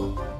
Música